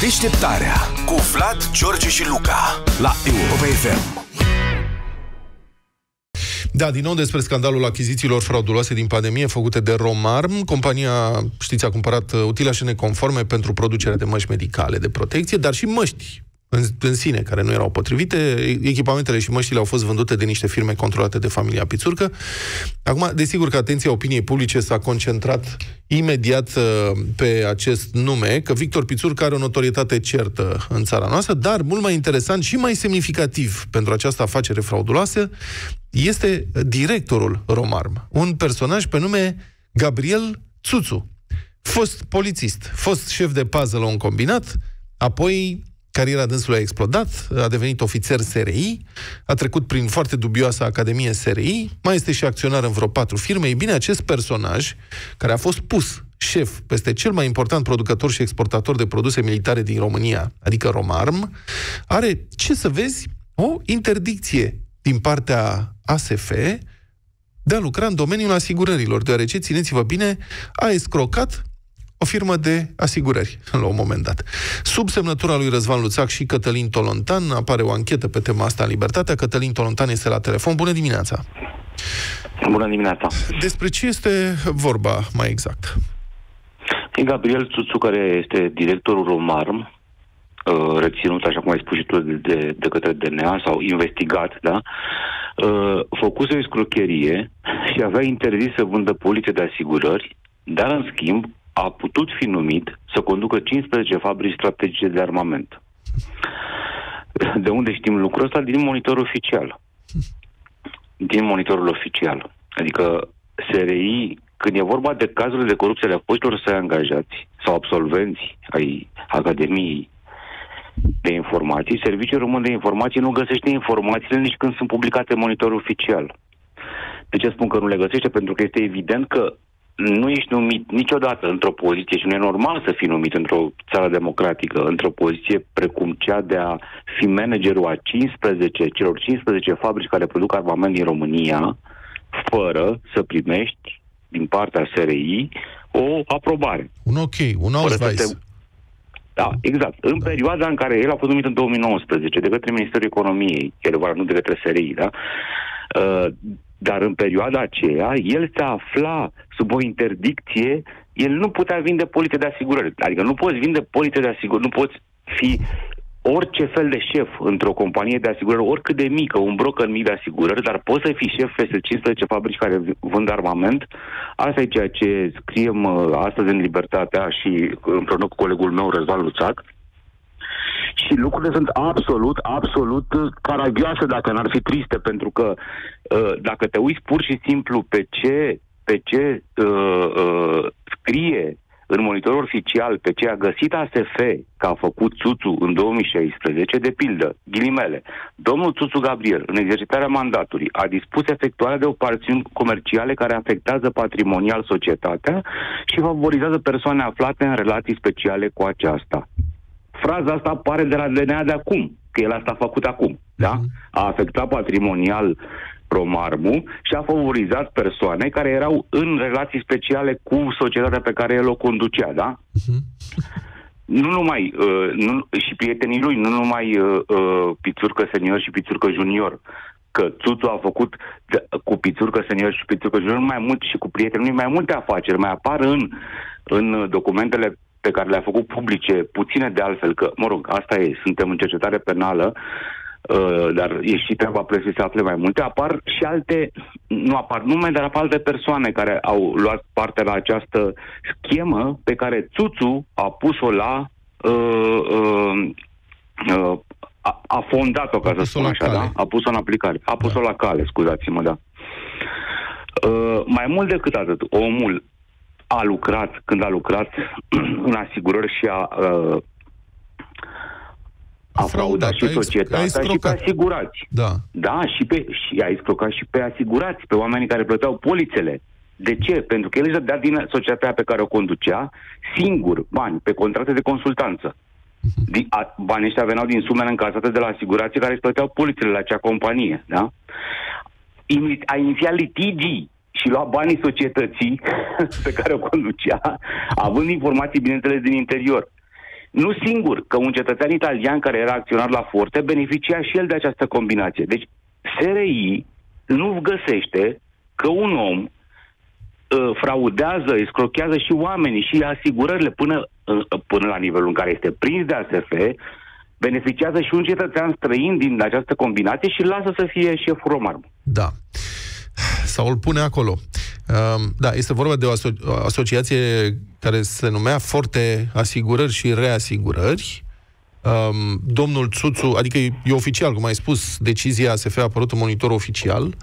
Deșteptarea cu Vlad, George și Luca la Europa FM. Da, din nou despre scandalul achizițiilor frauduloase din pandemie făcute de Romarm. Compania, știți, a cumpărat uh, utilaje neconforme pentru producerea de măști medicale de protecție, dar și măști în, în sine, care nu erau potrivite. Echipamentele și măștile au fost vândute de niște firme controlate de familia Pițurcă. Acum, desigur că atenția opiniei publice s-a concentrat imediat uh, pe acest nume, că Victor Pițurcă are o notorietate certă în țara noastră, dar mult mai interesant și mai semnificativ pentru această afacere frauduloasă este directorul Romarm, un personaj pe nume Gabriel Țuțu, fost polițist, fost șef de pază la un combinat, apoi Cariera dânsului a explodat, a devenit ofițer SRI, a trecut prin foarte dubioasa Academie SRI, mai este și acționar în vreo patru firme. Ei bine, acest personaj, care a fost pus șef peste cel mai important producător și exportator de produse militare din România, adică Romarm, are, ce să vezi, o interdicție din partea ASF de a lucra în domeniul asigurărilor, deoarece, țineți-vă bine, a escrocat o firmă de asigurări, la un moment dat. Sub semnătura lui Răzvan Luțac și Cătălin Tolontan apare o anchetă pe tema asta în Libertatea. Cătălin Tolontan este la telefon. Bună dimineața! Bună dimineața! Despre ce este vorba mai exact? E Gabriel Țuțu, care este directorul Romarm, uh, reținut, așa cum ai spus și tu, de, de, de către DNA sau investigat, da? Uh, făcuse o escrocherie și avea interzis să vândă poliție de asigurări, dar, în schimb, a putut fi numit să conducă 15 fabrici strategice de armament. De unde știm lucrul ăsta? Din monitorul oficial. Din monitorul oficial. Adică SRI, când e vorba de cazurile de corupție ale foștilor să angajați sau absolvenți ai Academiei de informații, Serviciul Român de Informații nu găsește informațiile nici când sunt publicate în monitorul oficial. De ce spun că nu le găsește? Pentru că este evident că nu ești numit niciodată într-o poziție și nu e normal să fii numit într-o țară democratică, într-o poziție precum cea de a fi managerul a 15, celor 15 fabrici care produc armament din România, fără să primești din partea SRI o aprobare. Un ok, un ausweis. Te... Da, exact. În da. perioada în care el a fost numit în 2019 de către Ministerul Economiei, chiar nu de către SRI, da? Uh, dar în perioada aceea, el se afla sub o interdicție, el nu putea vinde polițe de asigurări. Adică nu poți vinde polițe de asigurări, nu poți fi orice fel de șef într-o companie de asigurări, oricât de mică, un broker mic de asigurări, dar poți să fii șef peste 15 fabrici care vând armament. Asta e ceea ce scriem uh, astăzi în Libertatea și împreună cu colegul meu, Răzvan Luțac. Și lucrurile sunt absolut, absolut caragioase dacă n-ar fi triste, pentru că uh, dacă te uiți pur și simplu pe ce, pe ce uh, uh, scrie în monitorul oficial pe ce a găsit ASF că a făcut Țuțu în 2016, de pildă, ghilimele, domnul Țuțu Gabriel, în exercitarea mandatului, a dispus efectuarea de operațiuni comerciale care afectează patrimonial societatea și favorizează persoane aflate în relații speciale cu aceasta fraza asta apare de la DNA de acum, că el asta a făcut acum, uh-huh. da? Mhm. A afectat patrimonial Promarmu și a favorizat persoane care erau în relații speciale cu societatea pe care el o conducea, da? Uh-huh. Nu numai, uh, nu, și prietenii lui, nu numai uh, uh, Pițurcă senior și Pițurcă junior, că Tutu a făcut de, cu Pițurcă senior și Pițurcă junior mai mult și cu prietenii lui mai multe afaceri, mai apar în, în documentele pe care le-a făcut publice, puține de altfel, că, mă rog, asta e, suntem în cercetare penală, uh, dar e și treaba presei să afle mai multe, apar și alte, nu apar nume, dar apar alte persoane care au luat parte la această schemă pe care Tutu a pus-o la uh, uh, uh, a, a fondat-o, ca să spun așa, da? A pus-o în aplicare. A pus-o da. la cale, scuzați-mă, da. Uh, mai mult decât atât, omul a lucrat, când a lucrat în asigurări și a uh, a fraudat și societatea și pe asigurați. Da. Da, și, pe, și a escrocat și pe asigurați, pe oamenii care plăteau polițele. De ce? Pentru că el își dădea din societatea pe care o conducea singur bani pe contracte de consultanță. Mhm. Din, a, banii ăștia veneau din sumele încasate de la asigurații care își plăteau polițele la acea companie. Da? A inițiat litigii și lua banii societății pe care o conducea, având informații, bineînțeles, din interior. nu singur, că un cetățean italian care era acționar la Forte beneficia și el de această combinație. Deci SRI nu găsește că un om uh, fraudează, escrochează și oamenii și asigurările până, uh, până la nivelul în care este prins de ASF, beneficiază și un cetățean străin din această combinație și lasă să fie șeful Romar. Da. Sau îl pune acolo. Um, da, este vorba de o, aso- o asociație care se numea Forte Asigurări și Reasigurări. Um, domnul Țuțu, adică e, e oficial, cum ai spus, decizia ASF a apărut în monitor oficial,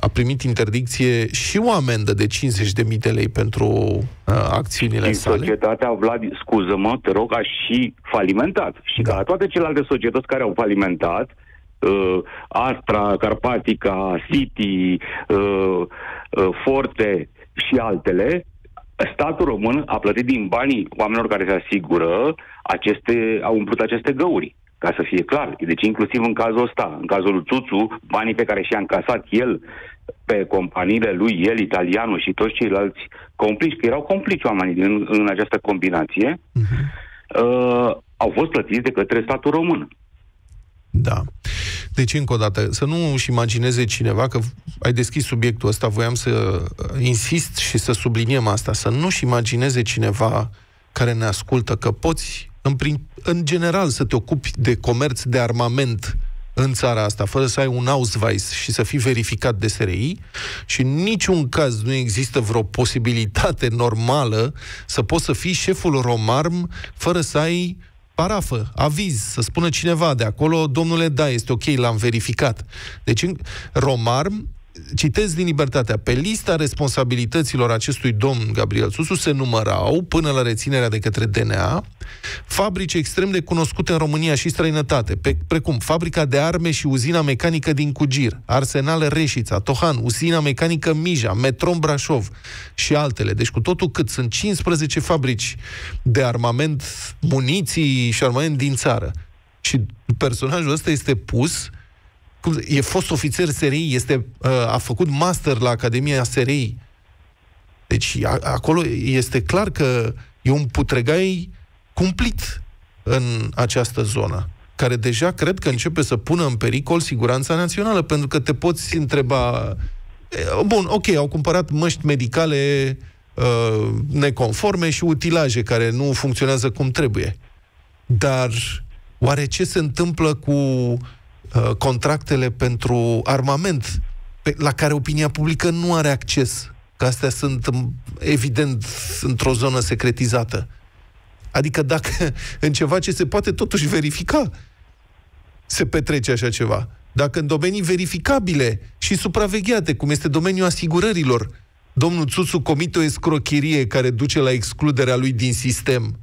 a primit interdicție și o amendă de 50.000 de lei pentru uh, acțiunile și sale. societatea, Vlad, scuză-mă, te rog, a și falimentat. Și da. ca toate celelalte societăți care au falimentat, uh, Astra, Carpatica, City, uh, uh, Forte și altele, statul român a plătit din banii oamenilor care se asigură aceste, au umplut aceste găuri. Ca să fie clar. Deci inclusiv în cazul ăsta, în cazul lui Tuțu, banii pe care și-a încasat el pe companiile lui, el, italianul și toți ceilalți complici, că erau complici oamenii din, în această combinație, uh-huh. uh, au fost plătiți de către statul român. Da. Deci, încă o dată, să nu își imagineze cineva că ai deschis subiectul ăsta, voiam să insist și să subliniem asta, să nu-și imagineze cineva care ne ascultă că poți, în, prin, în general, să te ocupi de comerț de armament în țara asta, fără să ai un Ausweis și să fii verificat de SRI și în niciun caz nu există vreo posibilitate normală să poți să fii șeful Romarm fără să ai parafă, aviz, să spună cineva de acolo, domnule, da, este ok, l-am verificat. Deci, Romarm citez din Libertatea, pe lista responsabilităților acestui domn Gabriel Susu se numărau, până la reținerea de către DNA, fabrici extrem de cunoscute în România și străinătate, pe, precum fabrica de arme și uzina mecanică din Cugir, Arsenal Reșița, Tohan, uzina mecanică Mija, Metron Brașov și altele. Deci cu totul cât? Sunt 15 fabrici de armament, muniții și armament din țară. Și personajul ăsta este pus cum, e fost ofițer SRI, este, uh, a făcut master la Academia SRI. Deci a, acolo este clar că e un putregai cumplit în această zonă, care deja cred că începe să pună în pericol siguranța națională, pentru că te poți întreba bun, ok, au cumpărat măști medicale uh, neconforme și utilaje care nu funcționează cum trebuie. Dar oare ce se întâmplă cu Uh, contractele pentru armament, pe, la care opinia publică nu are acces, că astea sunt, evident, într-o zonă secretizată. Adică dacă în ceva ce se poate totuși verifica, se petrece așa ceva. Dacă în domenii verificabile și supravegheate, cum este domeniul asigurărilor, domnul Țuțu comite o escrocherie care duce la excluderea lui din sistem,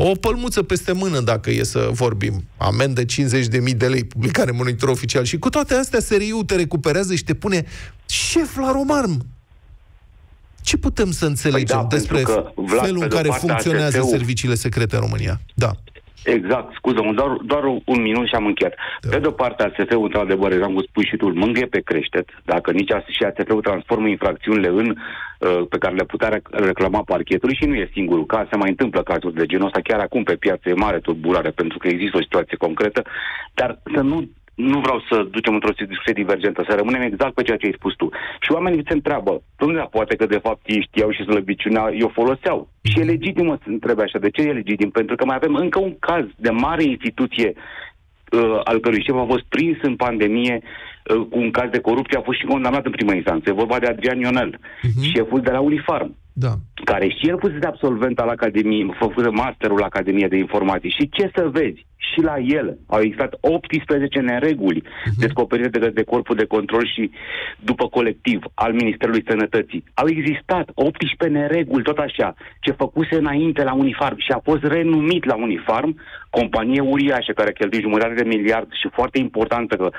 o pălmuță peste mână, dacă e să vorbim. Amendă 50.000 de lei, publicare monitor oficial. Și cu toate astea, SRI-ul te recuperează și te pune șef la Romarm. Ce putem să înțelegem păi da, despre că, Vlad, felul în care funcționează serviciile secrete în România? Da. Exact, scuză-mă, doar, doar un minut și am încheiat. Da. Pe de-o parte, ASF-ul, într-adevăr, eram cu spui și tu, mângâie pe creștet, dacă nici și ASF-ul transformă infracțiunile în, uh, pe care le putea reclama parchetului și nu e singurul caz, se mai întâmplă cazuri de genul ăsta, chiar acum pe piață e mare tulburare, pentru că există o situație concretă, dar să nu nu vreau să ducem într-o discuție divergentă, să rămânem exact pe ceea ce ai spus tu. Și oamenii se întreabă, domnule, poate că de fapt ei știau și slăbiciunea o foloseau. Și e legitim să întrebe așa. De ce e legitim? Pentru că mai avem încă un caz de mare instituție uh, al cărui șef a fost prins în pandemie uh, cu un caz de corupție, a fost și condamnat în prima instanță. E vorba de Adrian Ionel, uh-huh. șeful de la Unifarm da. care și el fusese absolvent al Academiei, făcuse masterul la Academia de Informații. Și ce să vezi? Și la el au existat 18 nereguli uh-huh. descoperite de, de Corpul de Control și după colectiv al Ministerului Sănătății. Au existat 18 nereguli, tot așa, ce făcuse înainte la Unifarm și a fost renumit la Unifarm, companie uriașă care cheltuie jumătate de miliard și foarte importantă că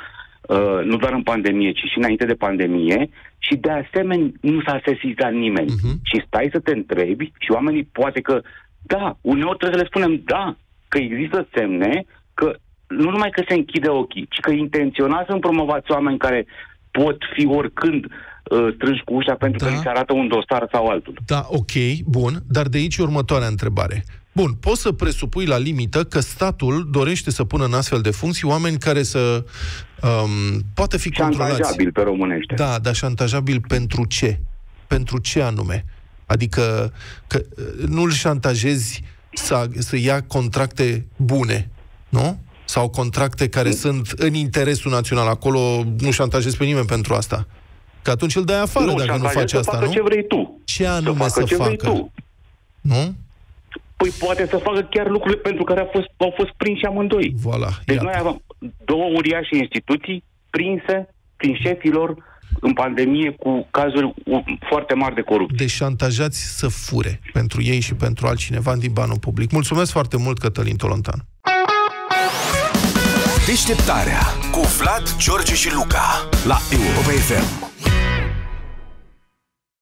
Uh, nu doar în pandemie, ci și înainte de pandemie și de asemenea nu s-a sesizat nimeni. Uh-huh. Și stai să te întrebi și oamenii poate că, da, uneori trebuie să le spunem da, că există semne că nu numai că se închide ochii, ci că intenționați să promovați oameni care pot fi oricând uh, strânși cu ușa pentru da. că li se arată un dosar sau altul. Da, ok, bun, dar de aici următoarea întrebare. Bun, poți să presupui la limită că statul dorește să pună în astfel de funcții oameni care să um, poată fi controlați. Șantajabil pe românește. Da, dar șantajabil pentru ce? Pentru ce anume? Adică că nu-l șantajezi să, să ia contracte bune, nu? Sau contracte care mm. sunt în interesul național. Acolo nu șantajezi pe nimeni pentru asta. Că atunci îl dai afară nu, dacă nu face asta, facă nu? ce vrei tu. Ce anume să facă? Ce vrei tu. Nu? Păi poate să facă chiar lucrurile pentru care au fost, au fost prinși amândoi. Voilà, deci iată. noi avem două uriașe instituții prinse prin șefilor în pandemie cu cazuri foarte mari de corupție. Deci șantajați să fure pentru ei și pentru altcineva din banul public. Mulțumesc foarte mult, Cătălin Tolontan. Deșteptarea cu Vlad, George și Luca la Europa FM.